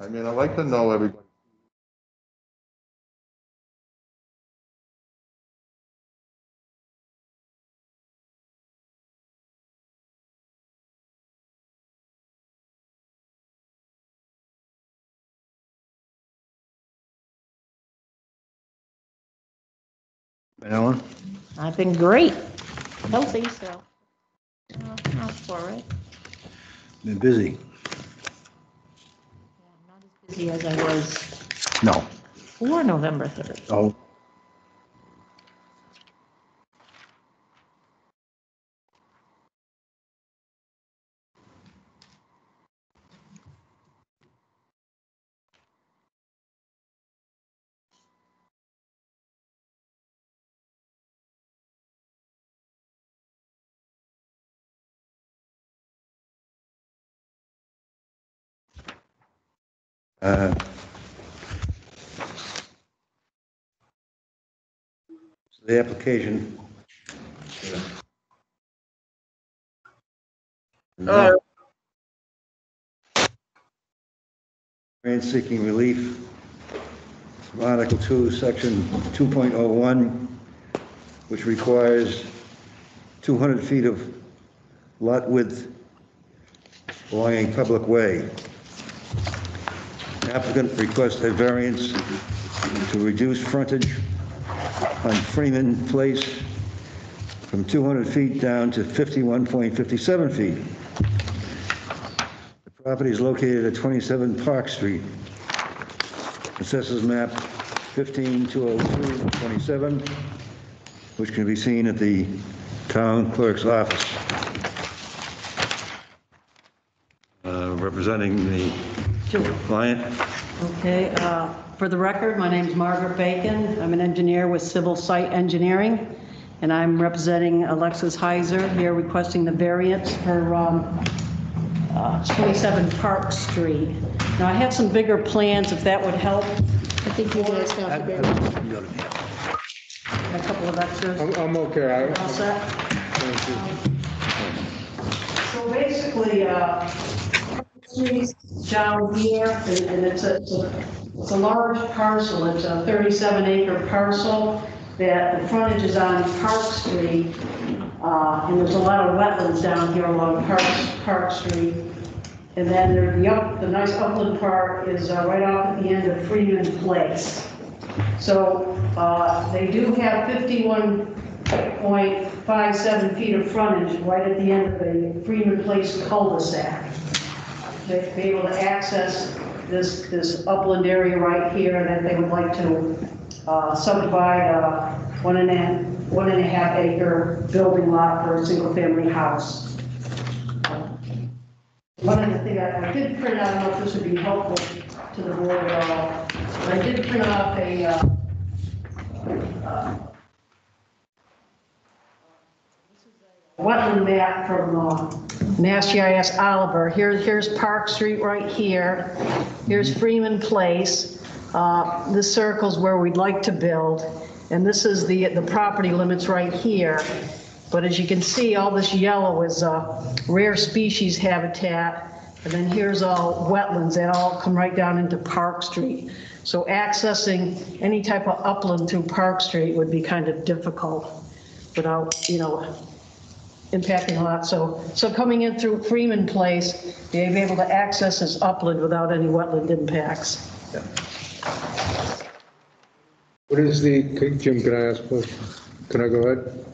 I mean, I like to know everybody. Alan? I've been great. Healthy, so. uh, Not for it. Been busy? Busy as I was No. before November 3rd. Oh. Uh, The application. Uh. Grant seeking relief from Article 2, Section 2.01, which requires 200 feet of lot width along a public way. Applicant requests a variance to reduce frontage on Freeman Place from 200 feet down to 51.57 feet. The property is located at 27 Park Street. Assessors map 1520227, which can be seen at the town clerk's office. Uh, Representing the client. Okay, uh, for the record, my name is Margaret Bacon. I'm an engineer with Civil Site Engineering, and I'm representing Alexis Heiser here requesting the variance for um, uh, 27 Park Street. Now, I have some bigger plans, if that would help, I think you guys got the bid. a couple of extras. I'm, I'm okay. I- All set? thank you. So basically, uh, down here, and and it's a, it's a- it's a large parcel, it's a 37 acre parcel that the frontage is on Park Street, uh, and there's a lot of wetlands down here along Park, Park Street. And then there, the up, the nice upland part is uh, right off at the end of Freeman Place. So, uh, they do have 51.57 feet of frontage right at the end of the Freeman Place cul-de-sac. They'd be able to access this, this upland area right here that they would like to uh, subdivide a one and a, one and a half acre building lot for a single-family house. One of the things, I I did print out, I don't know if this would be helpful to the board at all, but I did print out a, uh, wetland map from uh, Mass GIS Oliver. Here, here's Park Street right here. Here's Freeman Place. Uh, This circle's where we'd like to build, and this is the, the property limits right here. But as you can see, all this yellow is uh, rare species habitat, and then here's all wetlands that all come right down into Park Street. So accessing any type of upland through Park Street would be kind of difficult without, you know, impacting a lot. So, so coming in through Freeman Place, they'll be able to access this upland without any wetland impacts. What is the, Jim, can I ask a question? Can I go ahead?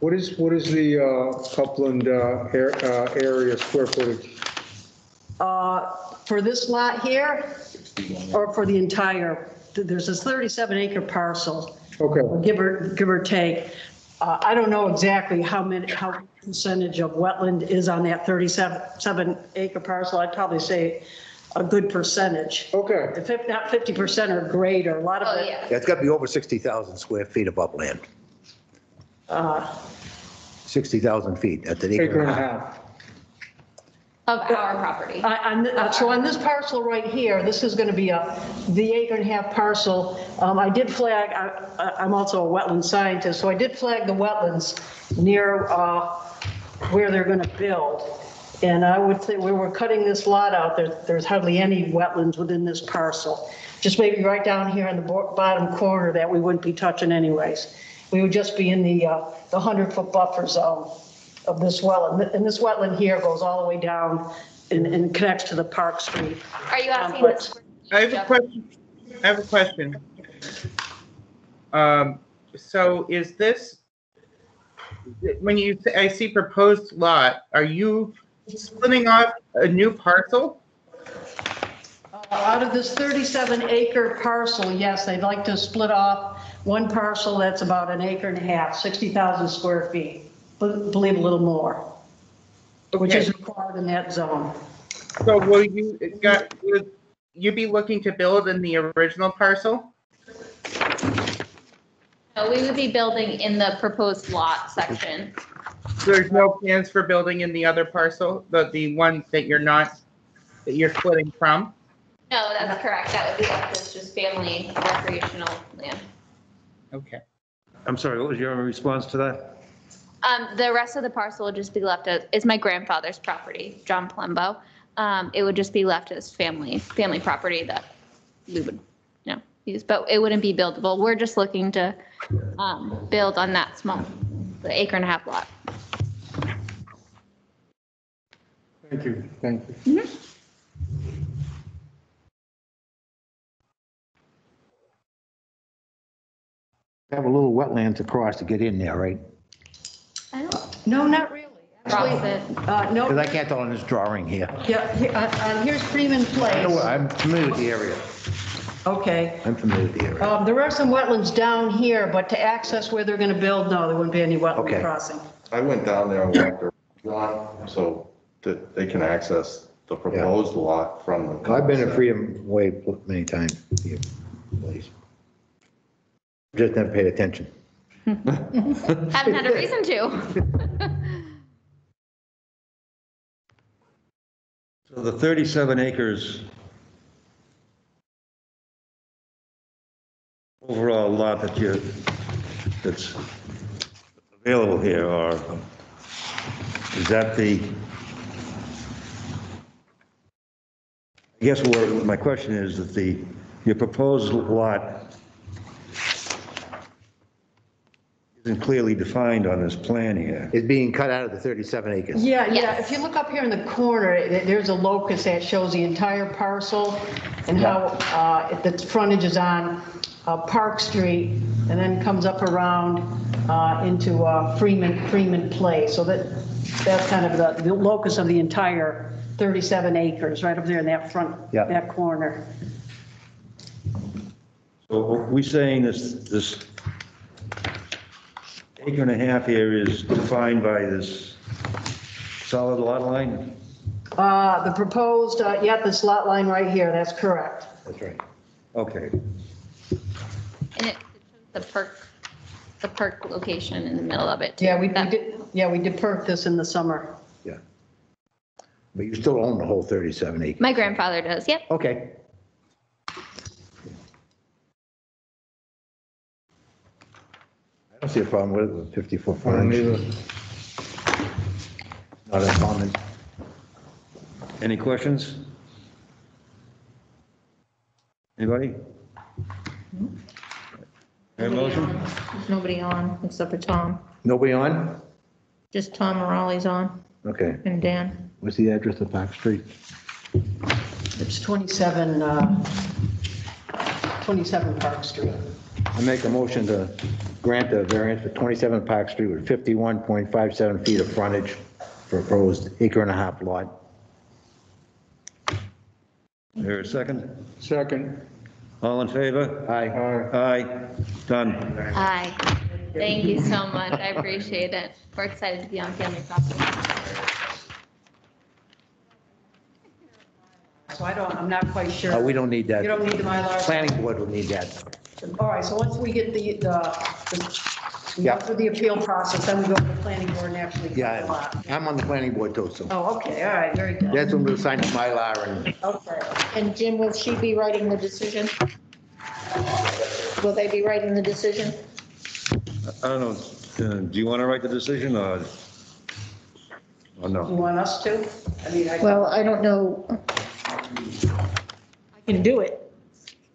What is, what is the uh, upland uh, air- uh, area square footage? Uh, For this lot here, or for the entire, there's this 37 acre parcel, Okay, give or, give or take. Uh, I don't know exactly how many, how percentage of wetland is on that 37 seven acre parcel. I'd probably say a good percentage. okay. If it- not 50% or greater, a lot of Oh, it. yeah. Yeah, it's got to be over 60,000 square feet of upland. uh, 60,000 feet at the Acre and a half. Of our property. I- on uh, So on this parcel right here, this is going to be a, the acre and a half parcel. Um, I did flag, I- I- I'm also a wetland scientist, so I did flag the wetlands near uh, where they're going to build. And I would say where we're cutting this lot out, there, there's hardly any wetlands within this parcel. Just maybe right down here in the bo- bottom corner that we wouldn't be touching anyways. We would just be in the, uh, the 100-foot buffer zone of this wetland. And this wetland here goes all the way down and, and connects to the Park Street. Are you asking Complex. this? I have a question. I have a question. Um, so is this, when you, say- I see proposed lot, are you splitting off a new parcel? Uh, Out of this 37 acre parcel, yes, they'd like to split off one parcel that's about an acre and a half, 60,000 square feet. Be- Believe a little more, which is required in that zone. So will you, got, would you be looking to build in the original parcel? No, we would be building in the proposed lot section. There's no plans for building in the other parcel, the, the one that you're not, that you're splitting from? No, that's correct. That would be left just family recreational land. Okay. I'm sorry, what was your response to that? Um, the rest of the parcel would just be left as, is my grandfather's property, John Plumbo. Um, it would just be left as family, family property that we would, you know, use, but it wouldn't be buildable. We're just looking to, um, build on that small, the acre and a half lot. Thank you, thank you. Have a little wetlands across to get in there, right? I don't, No, not really. Actually, Cross uh, no, Because I can't tell on this drawing here. yeah, he- uh, uh, here's Freeman I know, Place. I'm familiar with the area. Okay. I'm familiar with the area. Um, There are some wetlands down here, but to access where they're going to build, no, there wouldn't be any wetland Okay. crossing. I went down there and walked around, so that they can access the proposed lot from the. I've been in Freedom Way many times. here, place. Just never paid attention. Haven't had a reason to. So the 37 acres overall lot that you, that's available here are, is that the, I guess what, my question is that the, your proposed lot isn't clearly defined on this plan here. It's being cut out of the 37 acres. Yeah, yeah, if you look up here in the corner, it- there's a locus that shows the entire parcel and how uh, it- its frontage is on uh, Park Street and then comes up around uh, into uh, Freeman, Freeman Place. So that, that's kind of the the locus of the entire 37 acres, right up there in that front, Yeah. that corner. So are we saying this, this acre and a half here is defined by this solid lot line? Uh, The proposed, uh, yeah, this lot line right here, that's correct. That's right. Okay. And it, it shows the perk, the perk location in the middle of it. too. Yeah, we we That- did, yeah, we did perk this in the summer. Yeah. But you still own the whole 37 acres. My grandfather does, yep. Okay. I don't see a problem with it, with 54 I don't either. frontage. Not uncommon. Any questions? Anybody? Have a motion? There's nobody on except for Tom. Nobody on? Just Tom Morales on Okay. and Dan. What's the address of Park Street? It's 27, uh, 27 Park Street. I make a motion to grant a variance for 27 Park Street with 51.57 feet of frontage, for proposed acre and a half lot. Here a second? Second, All in favor? Aye. aye. Aye. Done. Aye. Thank you so much. I appreciate it. We're excited to be on family property. So I don't, I'm not quite Uh, sure. We don't need that. You don't need the Mylar? Planning board will need that. All right, so once we get the, the, the- we go Yeah. through the appeal process, then we go to the planning board and actually. cut the Yeah, lot. I'm on the planning board too, so Oh, okay, all right, very good. that's when we'll sign the Mylar and Okay. And Jim, will she be writing the decision? Will they be writing the decision? I don't know, uh, do you want to write the decision or? Oh, no. You no. want us to? I mean, I Well, I don't know. I can do it.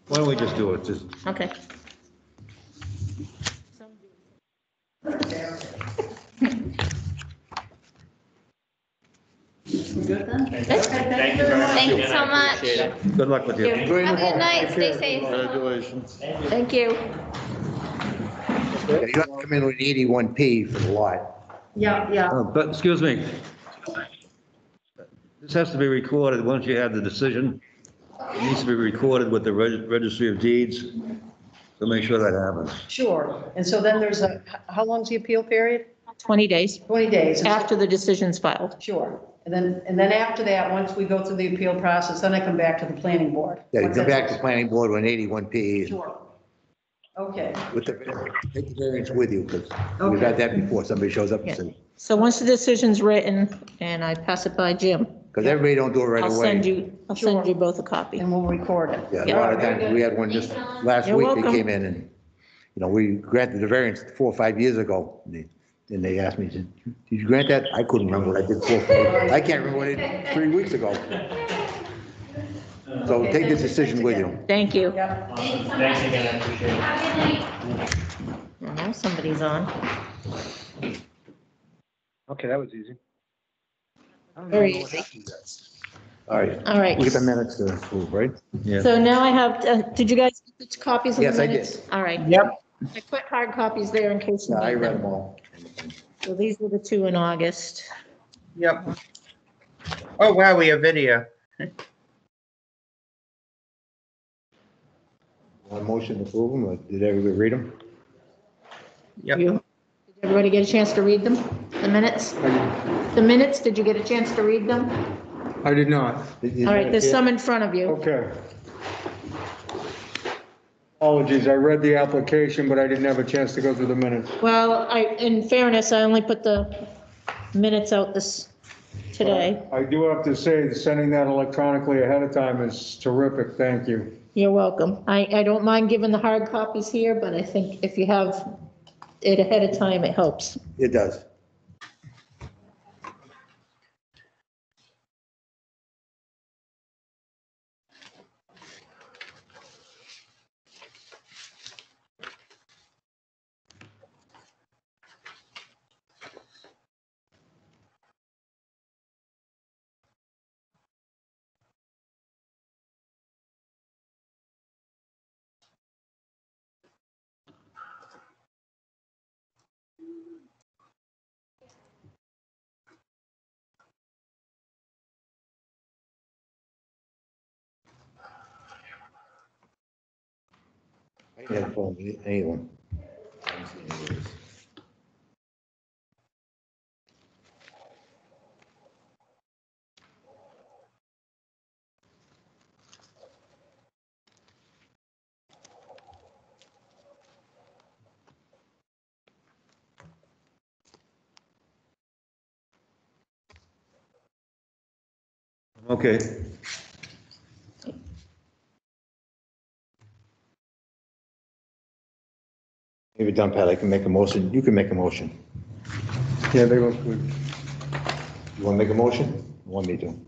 Why don't we just do it? Just, Okay. Thank you ma'am. Thank you so much. good luck with you. Have a good night, stay safe. Congratulations. Thank you. Yeah, You have to come in with 81P for the lot. Yeah, yeah. Uh, But, excuse me. This has to be recorded once you have the decision. It needs to be recorded with the reg- registry of deeds. So make sure that happens. Sure. And so then there's a, how long's the appeal period? 20 days 20 days. And so- after the decision's filed. Sure. And then, and then after that, once we go through the appeal process, then I come back to the planning board. Yeah, you come back to that's- planning board with an 81P Sure. Okay, with the, take the variance with you, because we've had that before, somebody shows up and says, So once the decision's written and I pass it by Jim, because everybody don't do it right I'll send you, I'll send you both a copy. and we'll record it. Yeah, a lot of times, we had one just last You're week, they welcome. came in and, you know, we granted the variance four or five years ago. and they- And they asked me, said, did you grant that? I couldn't remember what I did four, five, I can't remember what I did three weeks ago. So take this decision with you. Thank you. Yeah. Thanks again, I appreciate it. Now somebody's on. Okay, that was easy. Very easy. All right, All right. we get the minutes to approve, right? Yeah. So now I have, uh, did you guys get the copies of the Yes, I minutes? All right. Yep. I put hard copies there in case you Yeah, I need read them. them all. So these were the two in August. Yep. Oh, wow, we have video. One motion to approve them, or did everybody read them? Yep. You, did everybody get a chance to read them? The minutes? The minutes, did you get a chance to read them? I did not. All right, there's some in front of you. Okay. Apologies, I read the application, but I didn't have a chance to go through the minutes. Well, I, in fairness, I only put the minutes out this, today. I do have to say, that sending that electronically ahead of time is terrific, thank you. You're welcome. I, I don't mind giving the hard copies here, but I think if you have it ahead of time, it helps. It does. I didn't have a Okay. If you're done, Pat, I can make a motion, you can make a motion. Yeah, they look good. You want to make a motion? Want me to?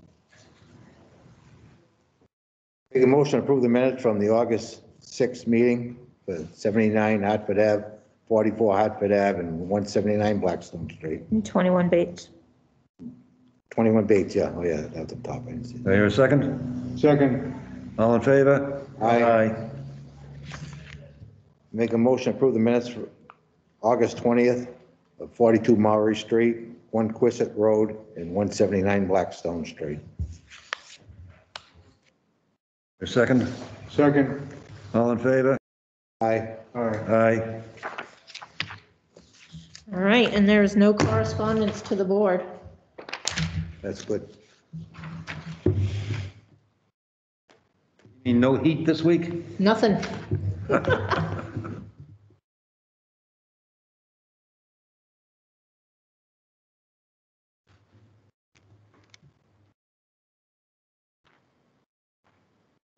Make a motion to approve the minutes from the August 6th meeting for 79 Hartford Ave, 44 Hartford Ave, and 179 Blackstone Street. And 21 Bates. 21 Bates, yeah, oh yeah, that's the top, I didn't see. Do I hear a second? Second, All in favor? Aye. Make a motion to approve the minutes for August 20th of 42 Maury Street, 1 Quistit Road, and 179 Blackstone Street. A second? second, All in favor? Aye. all right. Aye. All right, and there is no correspondence to the board. That's good. You mean no heat this week? Nothing.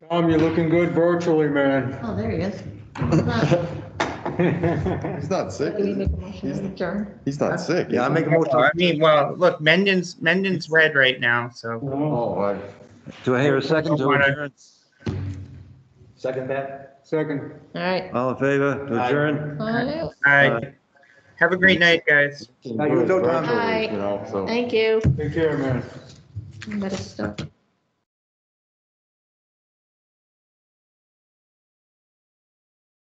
Tom, you're looking good virtually, man. Oh, there he is. He's not sick. We is he? make a motion to adjourn? He's not sick. Yeah, I make a motion. I mean, well, look, Mendon's, Mendon's red right now, so. Oh, I. Do I hear a second to adjourn? Second that? Second. All right. All in favor to adjourn? All right. All right. Have a great night, guys. Now, you don't, Bye. You know, so. Thank you. Take care, man. Better stop.